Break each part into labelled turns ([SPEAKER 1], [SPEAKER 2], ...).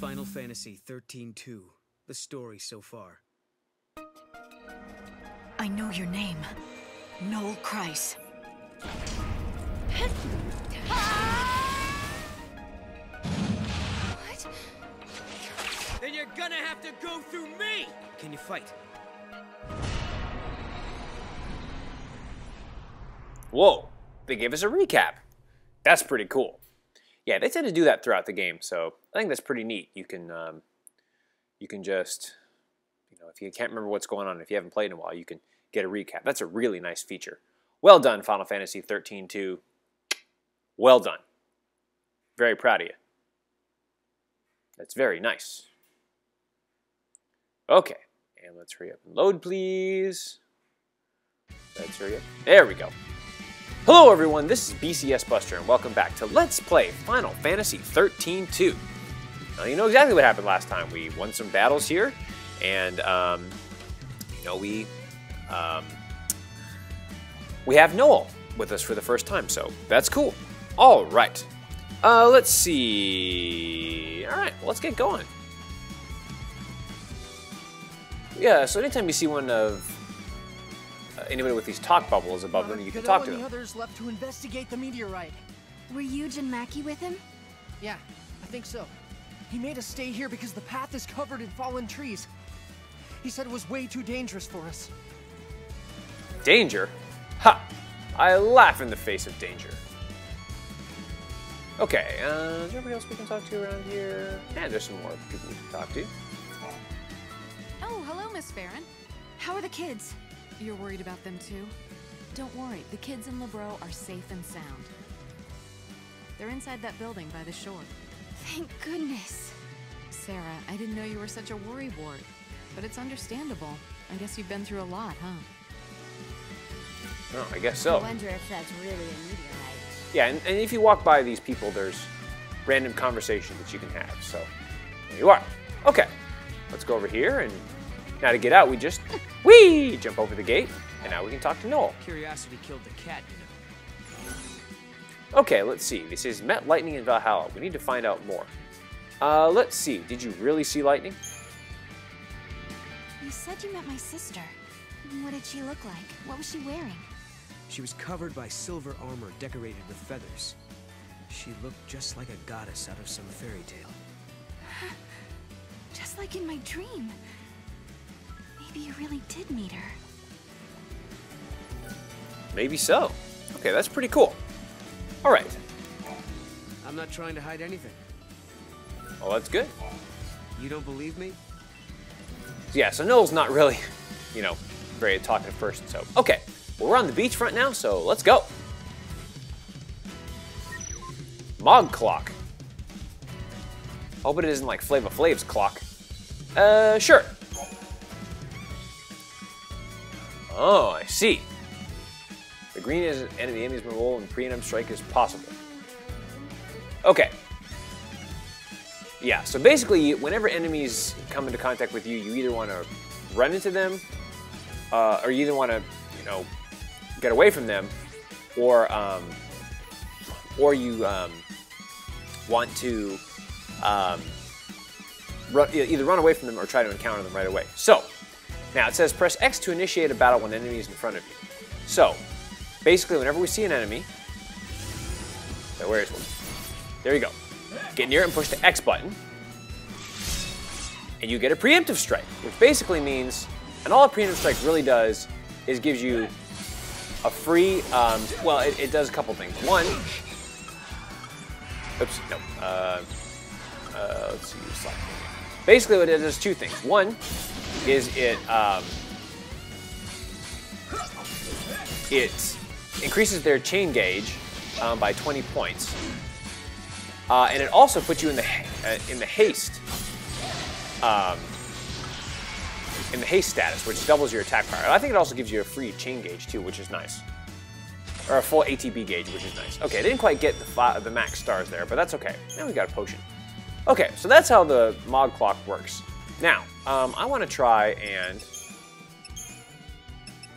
[SPEAKER 1] Final Fantasy 13-2. The story so far.
[SPEAKER 2] I know your name. Noel Kreiss.
[SPEAKER 3] What?
[SPEAKER 1] Then you're gonna have to go through me! Can you fight?
[SPEAKER 4] Whoa, they gave us a recap. That's pretty cool. Yeah, they tend to do that throughout the game, so I think that's pretty neat. You can um, you can just you know if you can't remember what's going on, if you haven't played in a while, you can get a recap. That's a really nice feature. Well done, Final Fantasy 13 2. Well done. Very proud of you. That's very nice. Okay, and let's hurry up and load, please. Let's hurry up. There we go. Hello everyone, this is BCS Buster and welcome back to Let's Play Final Fantasy 13-2. Now you know exactly what happened last time. We won some battles here and um, you know we um, we have Noel with us for the first time, so that's cool. All right, uh, let's see. All right, let's get going. Yeah, so anytime you see one of anybody with these talk bubbles above them, you can talk to
[SPEAKER 5] any
[SPEAKER 4] them.
[SPEAKER 5] others left to investigate the meteorite?
[SPEAKER 3] Were you and Maqui with him?
[SPEAKER 5] Yeah, I think so. He made us stay here because the path is covered in fallen trees. He said it was way too dangerous for us.
[SPEAKER 4] Danger? Ha! I laugh in the face of danger. Okay, uh, is there anybody else we can talk to around here? Yeah, there's some more people we can talk to.
[SPEAKER 2] Oh, hello, Miss Farron.
[SPEAKER 3] How are the kids?
[SPEAKER 2] You're worried about them too? Don't worry, the kids in Lebreau are safe and sound. They're inside that building by the shore.
[SPEAKER 3] Thank goodness.
[SPEAKER 2] Serah, I didn't know you were such a worrywart. But it's understandable. I guess you've been through a lot, huh?
[SPEAKER 4] Oh, I guess so.
[SPEAKER 3] I wonder if that's really a meteorite.
[SPEAKER 4] Yeah, and, and if you walk by these people, there's random conversation that you can have. So there you are. Okay, let's go over here, and now to get out, we just whee jump over the gate, and now we can talk to Noel.
[SPEAKER 1] Curiosity killed the cat, you know.
[SPEAKER 4] Okay, let's see. This is met lightning in Valhalla. We need to find out more. Uh, let's see. Did you really see lightning?
[SPEAKER 3] You said you met my sister. What did she look like? What was she wearing?
[SPEAKER 1] She was covered by silver armor decorated with feathers. She looked just like a goddess out of some fairy tale.
[SPEAKER 3] Just like in my dream. Maybe you really did meet her.
[SPEAKER 4] Maybe so. Okay, that's pretty cool. All right.
[SPEAKER 1] I'm not trying to hide anything.
[SPEAKER 4] Well, that's good.
[SPEAKER 1] You don't believe me?
[SPEAKER 4] Yeah, so Noel's not really, you know, very talkative person. So, okay. Well, we're on the beachfront now, so let's go. Mog clock. Hope it isn't like Flava Flav's clock. Uh, sure. Oh, I see. The green is and the enemy's roll and preemptive strike is possible. Okay. Yeah, so basically, whenever enemies come into contact with you, you either want to run into them, uh, or you either want to, you know, get away from them, or um, or you um, want to um, run, either run away from them or try to encounter them right away. So now it says press X to initiate a battle when enemy is in front of you. So basically, whenever we see an enemy, where is one? There you go. Get near it and push the X button, and you get a preemptive strike, which basically means, and all a preemptive strike really does is gives you a free. Um, well, it, it does a couple things. One, oops, no. Uh, uh, let's see. slide. Basically, what it does is two things. One is it um, it increases their chain gauge um, by 20 points. Uh, and it also puts you in the uh, in the haste um, in the haste status, which doubles your attack power. I think it also gives you a free chain gauge too, which is nice, or a full ATB gauge, which is nice. Okay, I didn't quite get the the max stars there, but that's okay. Now we got a potion. Okay, so that's how the Mog clock works. Now, um, I want to try and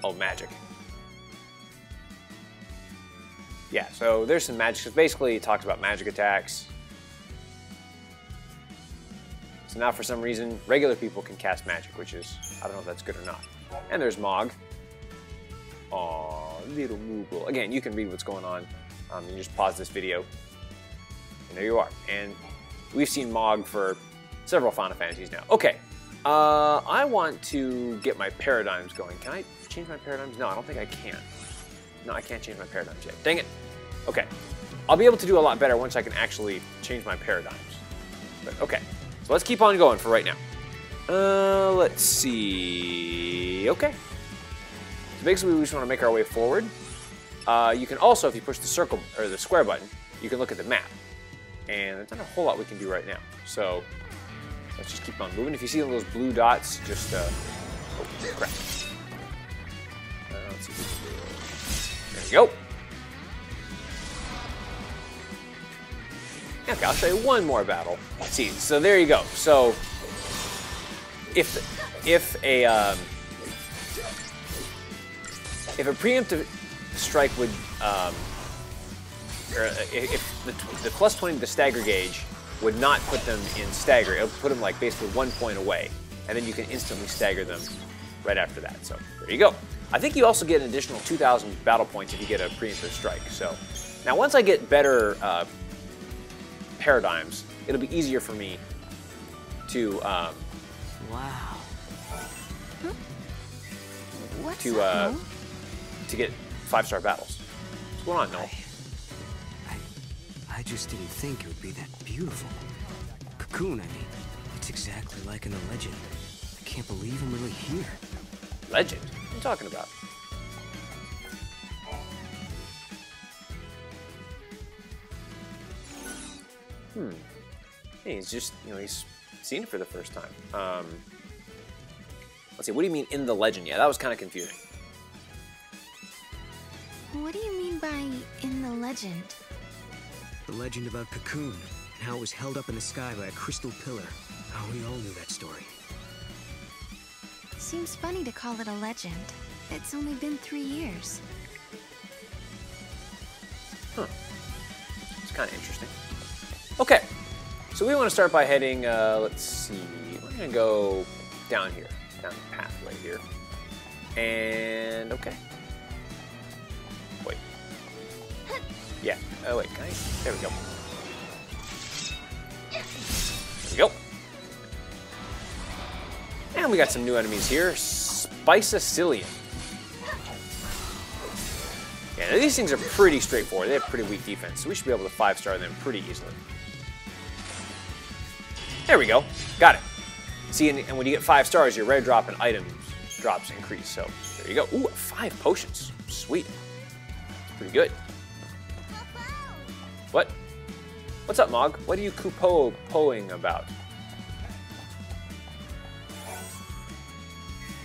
[SPEAKER 4] oh, magic. Yeah, so there's some magic. Basically, it talks about magic attacks. So now, for some reason, regular people can cast magic, which is, I don't know if that's good or not. And there's Mog. Aw, little Moogle. Again, you can read what's going on. Um, you just pause this video, and there you are. And we've seen Mog for several Final Fantasies now. Okay, uh, I want to get my paradigms going. Can I change my paradigms? No, I don't think I can. No, I can't change my paradigms yet. Dang it. Okay. I'll be able to do a lot better once I can actually change my paradigms. But okay. So let's keep on going for right now. Uh, let's see. Okay. So basically, we just want to make our way forward. Uh, you can also, if you push the circle or the square button, you can look at the map. And there's not a whole lot we can do right now. So let's just keep on moving. If you see those blue dots, just uh, oh crap. Uh, let's see. There we go. Okay, I'll show you one more battle. Let's see, so there you go. So if if a um, if a preemptive strike would um, or if the, the plus 20 the stagger gauge would not put them in stagger, it would put them like basically one point away, and then you can instantly stagger them right after that. So there you go. I think you also get an additional 2,000 battle points if you get a preemptive strike. So now once I get better uh, paradigms, it'll be easier for me to um,
[SPEAKER 1] Wow.
[SPEAKER 3] What's
[SPEAKER 4] to uh, to get five star battles. What's going on, Noel?
[SPEAKER 1] I, I just didn't think it would be that beautiful. Cocoon, I mean. It's exactly like in the legend. I can't believe I'm really here.
[SPEAKER 4] Legend? What are you talking about? Hmm. Hey, he's just, you know, he's seen it for the first time. Um, let's see, what do you mean in the legend? Yeah, that was kind of confusing.
[SPEAKER 3] What do you mean by in the legend?
[SPEAKER 1] The legend about Cocoon, and how it was held up in the sky by a crystal pillar. Oh, we all knew that story.
[SPEAKER 3] Seems funny to call it a legend. It's only been three years. Huh.
[SPEAKER 4] It's kind of interesting. Okay, so we want to start by heading, uh, let's see, we're going to go down here, down the pathway here. And, okay. Oh wait, can I, there we go. There we go. And we got some new enemies here, Spiceillian. Yeah, these things are pretty straightforward. They have pretty weak defense, so we should be able to five-star them pretty easily. There we go. Got it. See, and, and when you get five stars, your rare drop and items drops increase. So there you go. Ooh, five potions. Sweet. Pretty good. What's up, Mog? What are you kupo-poing about?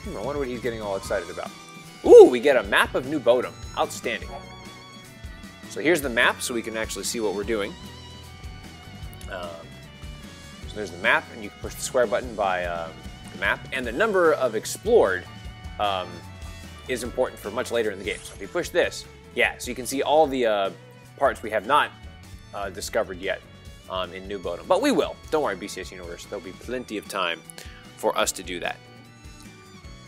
[SPEAKER 4] Hmm, I wonder what he's getting all excited about. Ooh, we get a map of New Bodhum. Outstanding. So here's the map, so we can actually see what we're doing. Um, so there's the map, and you can push the square button by um, the map. And the number of explored um, is important for much later in the game. So if you push this, yeah, so you can see all the uh, parts we have not uh, discovered yet um, in New Bodhum. But we will. Don't worry, BCS Universe. There'll be plenty of time for us to do that.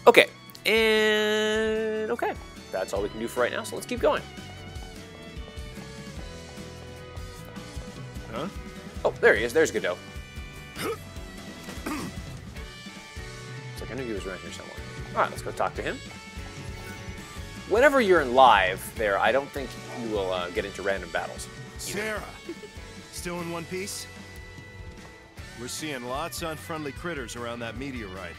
[SPEAKER 4] Okay, and okay, that's all we can do for right now. So let's keep going.
[SPEAKER 6] Huh?
[SPEAKER 4] Oh, there he is. There's Gadot. It's like I knew he was around here somewhere. All right, let's go talk to him. Whenever you're in live there, I don't think you will uh, get into random battles.
[SPEAKER 6] Serah, still in one piece? We're seeing lots of unfriendly critters around that meteorite.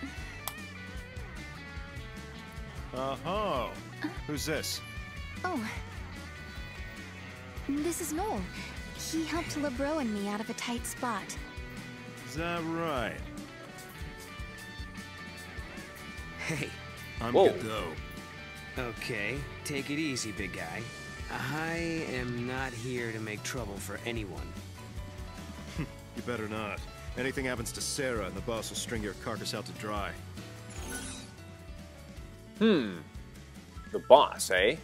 [SPEAKER 6] Uh-huh. Who's this?
[SPEAKER 3] Oh. This is Noel. He helped Lebreau and me out of a tight spot.
[SPEAKER 6] Is that right?
[SPEAKER 1] Hey,
[SPEAKER 6] I'm
[SPEAKER 4] Whoa.
[SPEAKER 6] Gadot.
[SPEAKER 1] okay, take it easy, big guy. I am not here to make trouble for anyone.
[SPEAKER 6] You better not. Anything happens to Serah and the boss will string your carcass out to dry.
[SPEAKER 4] Hmm. The boss, eh?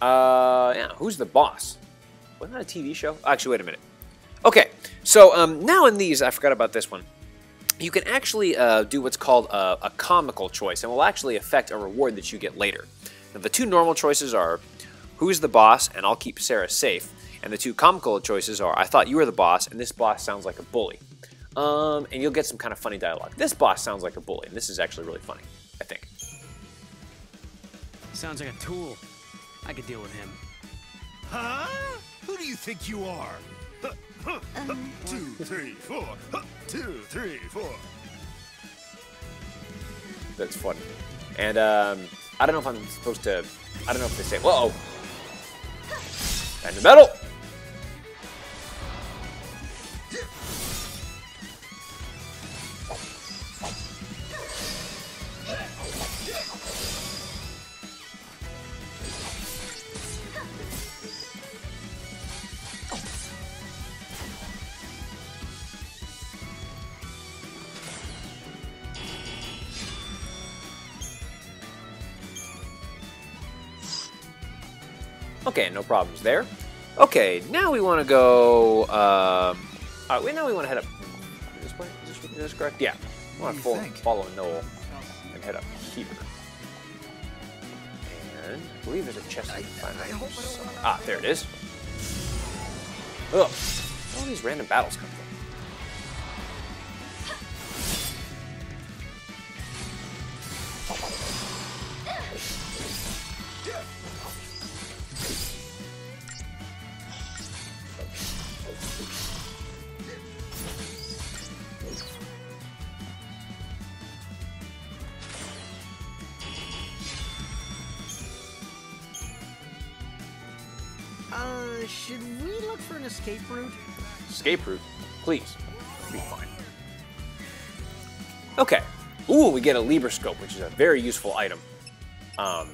[SPEAKER 4] Uh, yeah. Who's the boss? Wasn't that a TV show? Actually, wait a minute. Okay, so um, now in these, I forgot about this one. you can actually uh, do what's called a, a comical choice, and will actually affect a reward that you get later. Now, the two normal choices are Who's the boss, and I'll keep Serah safe. And the two comical choices are I thought you were the boss, and this boss sounds like a bully. Um, and you'll get some kind of funny dialogue. This boss sounds like a bully, and this is actually really funny, I think.
[SPEAKER 1] Sounds like a tool. I could deal with him.
[SPEAKER 6] Huh? Who do you think you are? Two, three, four. Two, three, four.
[SPEAKER 4] That's funny. And um, I don't know if I'm supposed to. I don't know if they say. Whoa! And the metal. Okay, no problems there. Okay, now we want to go. Um, all right, now we want to head up this way. Is this, is this correct? Yeah. I want to follow, follow Noel and head up here. And I believe there's a chest we.
[SPEAKER 5] I hope I wanna-
[SPEAKER 4] Ah, there it is. Ugh. All these random battles
[SPEAKER 5] escape route?
[SPEAKER 4] Escape route, please. Be fine. Okay. Ooh, we get a Librascope, which is a very useful item. Um,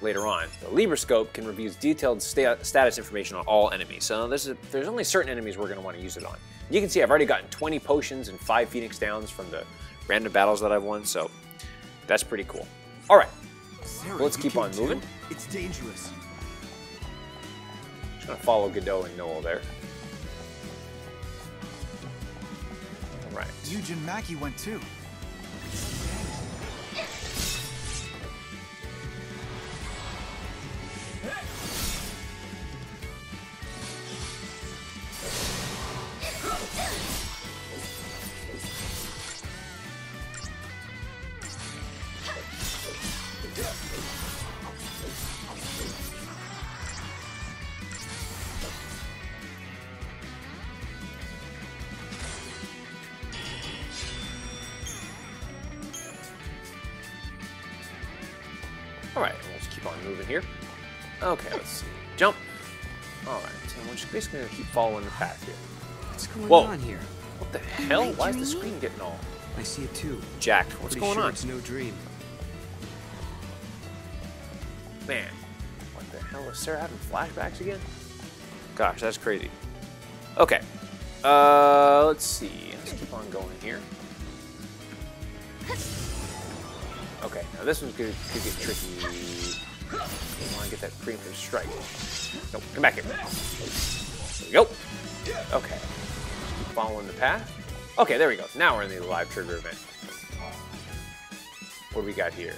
[SPEAKER 4] later on, the Librascope can review detailed sta- status information on all enemies. So this is, there's only certain enemies we're going to want to use it on. You can see I've already gotten 20 potions and 5 Phoenix Downs from the random battles that I've won, so that's pretty cool. All right,
[SPEAKER 7] Serah,
[SPEAKER 4] Let's keep
[SPEAKER 7] can
[SPEAKER 4] on
[SPEAKER 7] too?
[SPEAKER 4] moving.
[SPEAKER 7] It's dangerous.
[SPEAKER 4] just going to follow Gadot and Noel there. Right.
[SPEAKER 7] Eugen Maqui went too.
[SPEAKER 4] So we're just basically gonna keep following the path here.
[SPEAKER 1] What's going
[SPEAKER 4] Whoa.
[SPEAKER 1] on here?
[SPEAKER 4] What the hell? Why is the screen getting all
[SPEAKER 1] I see it too.
[SPEAKER 4] jacked? What's
[SPEAKER 1] Pretty
[SPEAKER 4] going
[SPEAKER 1] sure
[SPEAKER 4] on?
[SPEAKER 1] It's no dream.
[SPEAKER 4] Man, what the hell? Is Serah having flashbacks again? Gosh, that's crazy. Okay, uh, let's see. Let's keep on going here. Okay, now this one's good. Could get tricky. You want to get that preemptive strike? Nope. Come back here. There we go. Okay. Keep following the path. Okay, there we go. Now we're in the live trigger event. What do we got here?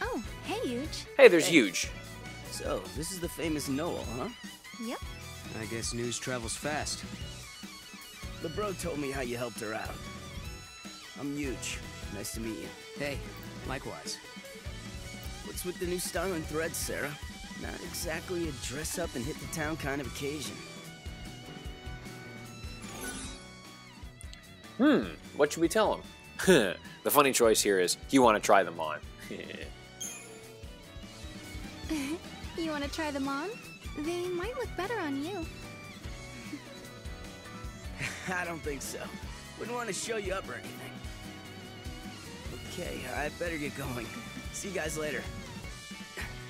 [SPEAKER 3] Oh, hey, Yuj.
[SPEAKER 4] Hey, there's Yuj.
[SPEAKER 1] So, this is the famous Noel, huh?
[SPEAKER 3] Yep.
[SPEAKER 1] I guess news travels fast.
[SPEAKER 8] The bro told me how you helped her out. I'm Yuj. Nice to meet you.
[SPEAKER 1] Hey, likewise.
[SPEAKER 8] What's with the new style and threads, Serah? Not exactly a dress up and hit the town kind of occasion.
[SPEAKER 4] Hmm, what should we tell him? the funny choice here is you want to try them on.
[SPEAKER 3] You want to try them on? They might look better on you.
[SPEAKER 8] I don't think so. Wouldn't want to show you up or anything. Okay, I better get going. See you guys later.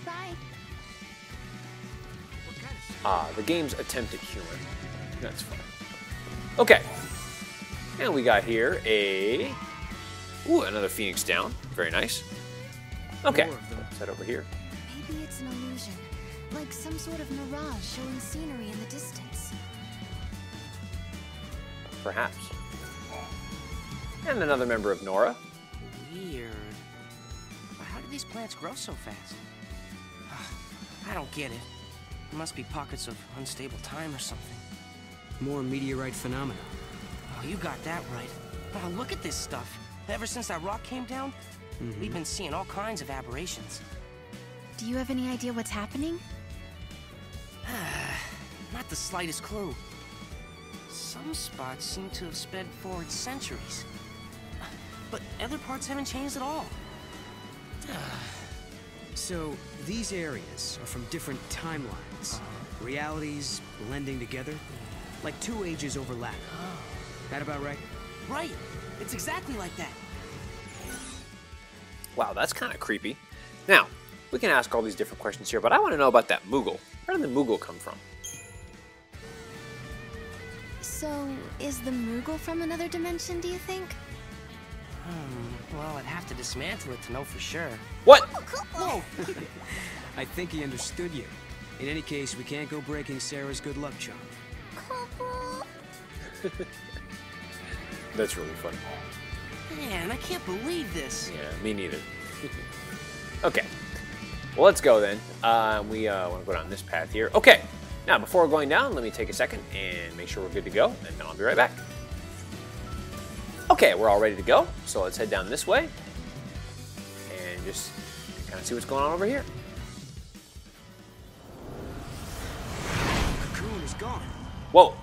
[SPEAKER 3] Bye.
[SPEAKER 4] ah, the game's attempt at humor. That's fun. Okay. And we got here a. Ooh, another Phoenix down. Very nice. Okay.
[SPEAKER 5] More.
[SPEAKER 4] Let's head over here.
[SPEAKER 3] Maybe it's an illusion. Like some sort of mirage showing scenery in the distance.
[SPEAKER 4] Perhaps. And another member of Nora.
[SPEAKER 8] Weird. But how do these plants grow so fast? Ah, I don't get it. There must be pockets of unstable time or something.
[SPEAKER 1] More meteorite phenomena.
[SPEAKER 8] Oh, you got that right. Wow, look at this stuff. Ever since that rock came down, mm-hmm. we've been seeing all kinds of aberrations.
[SPEAKER 3] Do you have any idea what's happening?
[SPEAKER 8] Not the slightest clue. Some spots seem to have sped forward centuries. But other parts haven't changed at all.
[SPEAKER 1] So, these areas are from different timelines. Uh-huh. Realities blending together. Like two ages overlap. That about right?
[SPEAKER 8] Right! It's exactly like that.
[SPEAKER 4] Wow, that's kind of creepy. Now, we can ask all these different questions here, but I want to know about that Moogle. Where did the Moogle come from?
[SPEAKER 3] So, is the Moogle from another dimension, do you think?
[SPEAKER 8] Hmm, well, I'd have to dismantle it to know for sure.
[SPEAKER 4] What?
[SPEAKER 8] Whoa!
[SPEAKER 1] I think he understood you. In any case, we can't go breaking Serah's good luck charm.
[SPEAKER 4] That's really funny.
[SPEAKER 8] Man, I can't believe this.
[SPEAKER 4] Yeah, me neither. okay. Well, let's go then. Uh, we uh, want to go down this path here. Okay. Now, before going down, let me take a second and make sure we're good to go, and then I'll be right back. Okay, we're all ready to go. So let's head down this way and just kind of see what's going on over here.
[SPEAKER 1] Cocoon is gone.
[SPEAKER 4] Whoa.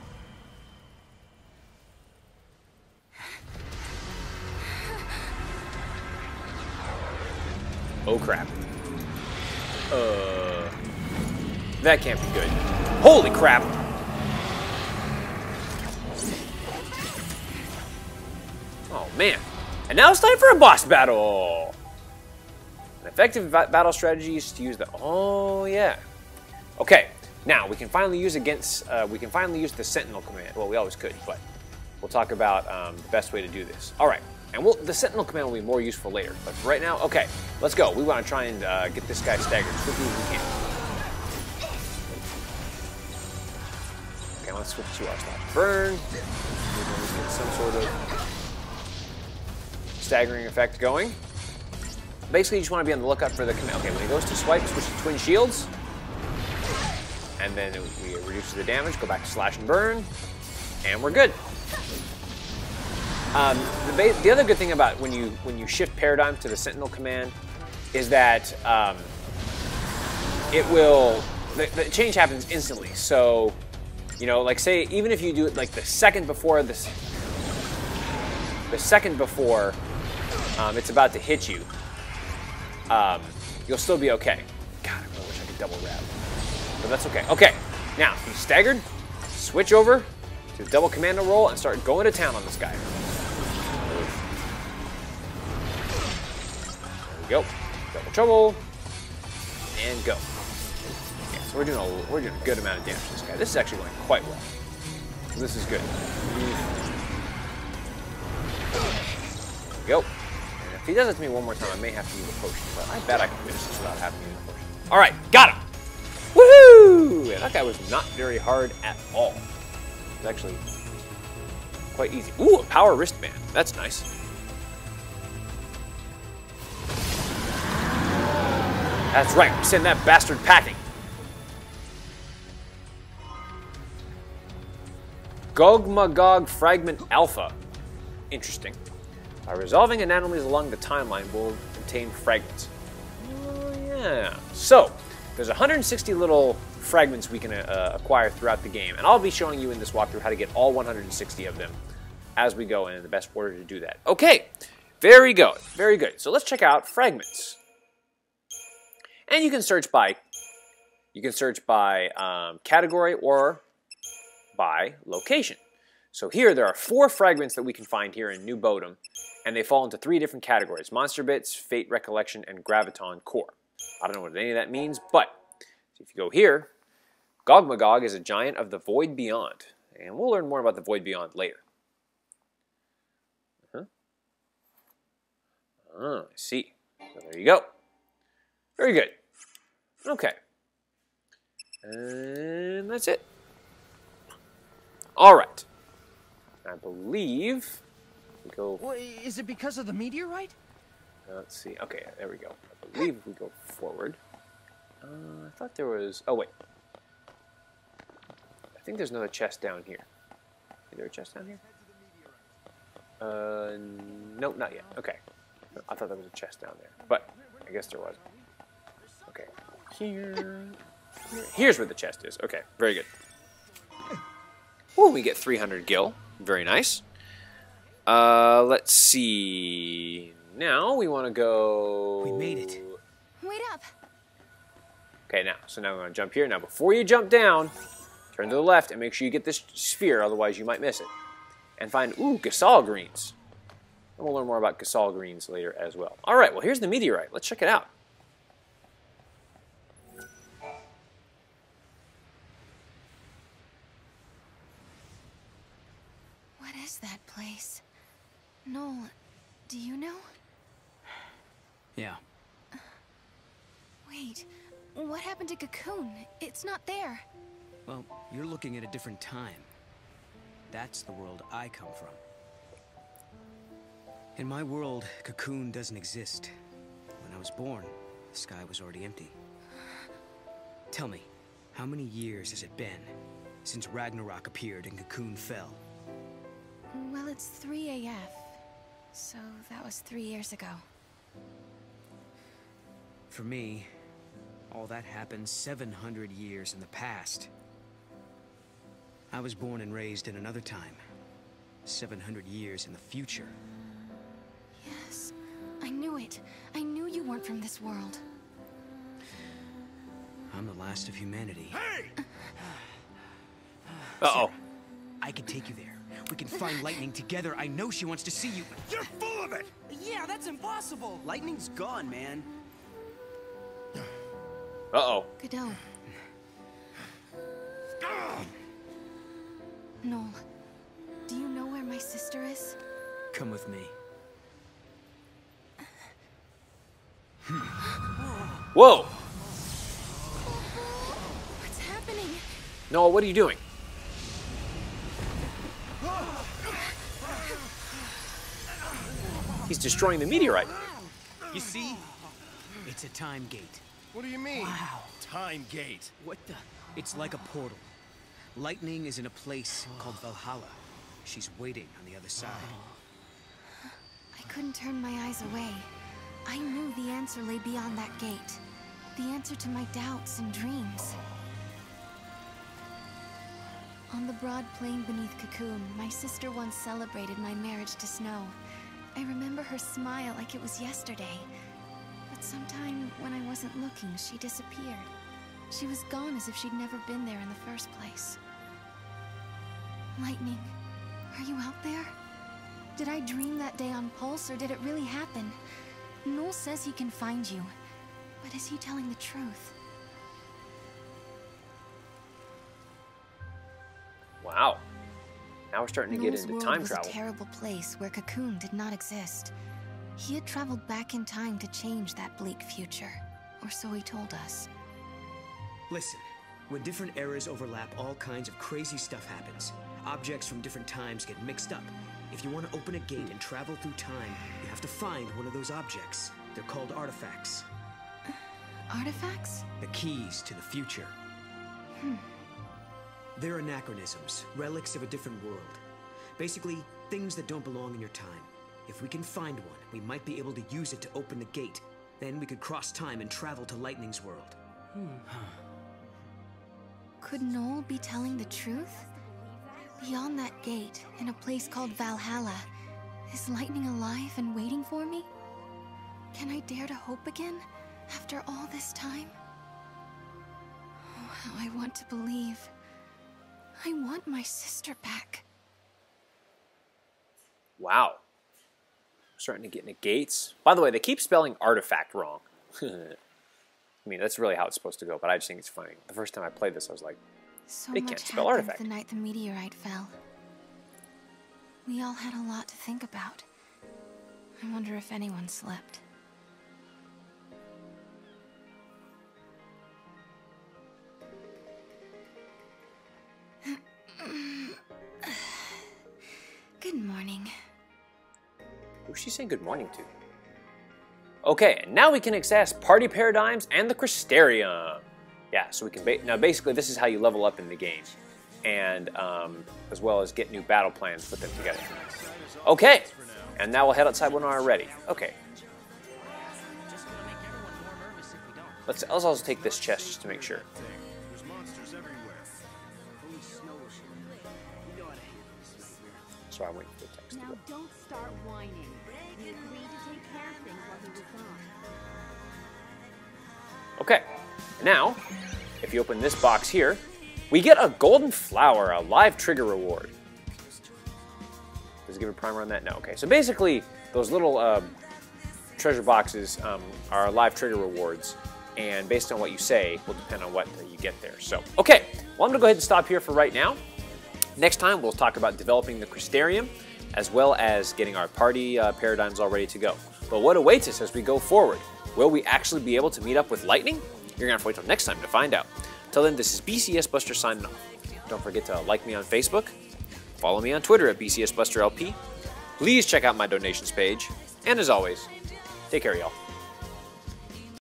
[SPEAKER 4] Oh crap. Uh. That can't be good. Holy crap! And now it's time for a boss battle! An effective ba- battle strategy is to use the. Oh yeah. Okay, now we can finally use against. Uh, we can finally use the Sentinel command. Well, we always could, but we'll talk about um, the best way to do this. All right, and we'll, the Sentinel command will be more useful later. But right now, okay, let's go. We want to try and uh, get this guy staggered as quickly as we can. Okay, let's switch to our slash burn. Going to get some sort of staggering effect going. Basically, you just want to be on the lookout for the command. Okay, when he goes to swipe, switch to twin shields and then we reduce the damage, go back to slash and burn, and we're good. Um, the, the other good thing about when you when you shift paradigm to the Sentinel command is that um, it will the, the change happens instantly. So you know, like say even if you do it like the second before this, the second before um, it's about to hit you, um, you'll still be okay. God, I really wish I could double grab. But that's okay. Okay, now he's staggered. Switch over to the double commando roll and start going to town on this guy. There we go. Double trouble. And go. Yeah, so we're doing a we're doing a good amount of damage to this guy. This is actually going quite well. So this is good. There we go. He does it to me one more time, I may have to use a potion. But I bet I can finish this without having to use a potion. All right, got him. Woohoo! And that guy was not very hard at all. It was actually quite easy. Ooh, a power wristband. That's nice. That's right, we send that bastard packing. Gogmagog Fragment Alpha. Interesting. By resolving anomalies along the timeline, will obtain fragments. Oh, yeah. So, there's 160 little fragments we can uh, acquire throughout the game, and I'll be showing you in this walkthrough how to get all 160 of them as we go and in the best order to do that. Okay, very good, very good. So let's check out fragments, and you can search by you can search by um, category or by location. So here there are four fragments that we can find here in New Bodhum, and they fall into three different categories: Monster Bits, Fate Recollection, and Graviton Core. I don't know what any of that means, but if you go here, Gogmagog is a giant of the Void Beyond, and we'll learn more about the Void Beyond later. Uh-huh. Oh, I see. So there you go. Very good. Okay. And that's it. All right. I believe go.
[SPEAKER 5] Well, is it because of the meteorite?
[SPEAKER 4] uh, let's see. Okay, there we go. I believe if we go forward. Uh, I thought there was. Oh wait. I think there's another chest down here. Is there a chest down here? Uh, nope, not yet. Okay. I thought there was a chest down there, but I guess there was. Okay. Here. Here's where the chest is. Okay, very good. Ooh, we get 300 gil. Very nice. Uh, let's see. Now we want to go.
[SPEAKER 1] We made it.
[SPEAKER 3] Wait up.
[SPEAKER 4] Okay, now, so now we're going to jump here. Now, before you jump down, turn to the left and make sure you get this sphere, otherwise you might miss it. And find, ooh, Gysahl greens. And we'll learn more about Gysahl greens later as well. All right, well, here's the meteorite. Let's check it out.
[SPEAKER 3] What is that place? Noel, do you know?
[SPEAKER 1] Yeah.
[SPEAKER 3] Wait, what happened to Cocoon? It's not there.
[SPEAKER 1] Well, you're looking at a different time. That's the world I come from. In my world, Cocoon doesn't exist. When I was born, the sky was already empty. Tell me, how many years has it been since Ragnarok appeared and Cocoon fell?
[SPEAKER 3] Well, it's 3 AF. So that was three years ago.
[SPEAKER 1] For me, all that happened 700 years in the past. I was born and raised in another time. 700 years in the future.
[SPEAKER 3] Yes, I knew it. I knew you weren't from this world.
[SPEAKER 1] I'm the last of humanity.
[SPEAKER 4] Uh-oh.
[SPEAKER 1] I can take you there. We can find Lightning together. I know she wants to see you.
[SPEAKER 6] You're full of it!
[SPEAKER 8] Yeah, that's impossible. Lightning's gone, man.
[SPEAKER 4] Uh-oh.
[SPEAKER 3] Gadot. Noel, do you know where my sister is?
[SPEAKER 1] Come with me.
[SPEAKER 4] Whoa!
[SPEAKER 3] What's happening?
[SPEAKER 4] Noah, what are you doing? He's destroying the meteorite.
[SPEAKER 1] You see? It's a time gate.
[SPEAKER 6] What do you mean? Time gate.
[SPEAKER 1] What the? It's like a portal. Lightning is in a place called Valhalla. She's waiting on the other side.
[SPEAKER 3] I couldn't turn my eyes away. I knew the answer lay beyond that gate. The answer to my doubts and dreams. On the broad plain beneath Cocoon, my sister once celebrated my marriage to Snow. I remember her smile like it was yesterday. But sometime when I wasn't looking, she disappeared. She was gone as if she'd never been there in the first place. Lightning, are you out there? Did I dream that day on Pulse, or did it really happen? Noel says he can find you, but is he telling the truth?
[SPEAKER 4] Now we're starting to get into
[SPEAKER 3] world
[SPEAKER 4] time
[SPEAKER 3] was
[SPEAKER 4] travel.
[SPEAKER 3] a terrible place where Cocoon did not exist. He had traveled back in time to change that bleak future, or so he told us.
[SPEAKER 1] Listen, when different eras overlap, all kinds of crazy stuff happens. Objects from different times get mixed up. If you want to open a gate and travel through time, you have to find one of those objects. They're called artifacts.
[SPEAKER 3] Artifacts?
[SPEAKER 1] The keys to the future. Hmm. They're anachronisms, relics of a different world. Basically, things that don't belong in your time. If we can find one, we might be able to use it to open the gate. Then we could cross time and travel to Lightning's world. Hmm.
[SPEAKER 3] Could Noel be telling the truth? Beyond that gate, in a place called Valhalla, is Lightning alive and waiting for me? Can I dare to hope again, after all this time? Oh, how I want to believe. I want my sister back.
[SPEAKER 4] Wow. Starting to get into gates. By the way, they keep spelling artifact wrong. I mean, that's really how it's supposed to go, but I just think it's funny. The first time I played this, I was like,
[SPEAKER 3] So
[SPEAKER 4] They can't spell artifact.
[SPEAKER 3] the night the meteorite fell. We all had a lot to think about. I wonder if anyone slept.
[SPEAKER 4] Who's she saying good morning to? Okay, now we can access party paradigms and the Crystarium. Yeah, so we can ba- now basically this is how you level up in the game, and um, as well as get new battle plans, put them together. Okay, and now we'll head outside when we're ready. Okay, let's let's also take this chest just to make sure. So waiting for the text
[SPEAKER 9] Now don't start
[SPEAKER 4] Okay, now, if you open this box here, we get a golden flower, a live trigger reward. Does it give a primer on that? No. Okay, so basically, those little um, treasure boxes um, are live trigger rewards, and based on what you say, will depend on what you get there. So, okay, well, I'm gonna go ahead and stop here for right now. Next time, we'll talk about developing the Crystarium, as well as getting our party uh, paradigms all ready to go. But what awaits us as we go forward? Will we actually be able to meet up with Lightning? You're gonna have to wait till next time to find out. Till then, this is BCS Buster signing off. Don't forget to like me on Facebook, follow me on Twitter at BCS Buster LP. Please check out my donations page, and as always, take care, y'all.